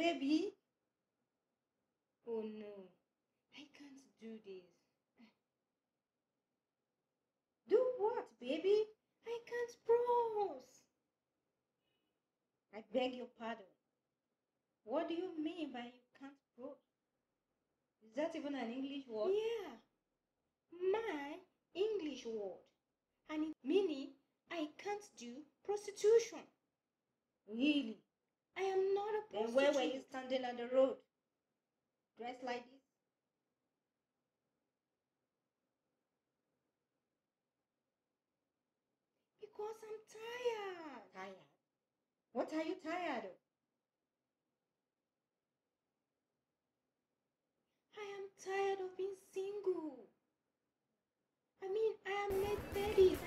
baby. Oh no, I can't do this. Do what, baby? I can't browse. I beg your pardon. What do you mean by you can't browse? Is that even an English word? Yeah, my English word. And meaning I can't do prostitution. Really? I am not a prostitute. Then where were you standing on the road? Dressed like this? Because I'm tired. Tired? What are you tired of? I am tired of being single. I mean, I am late 30s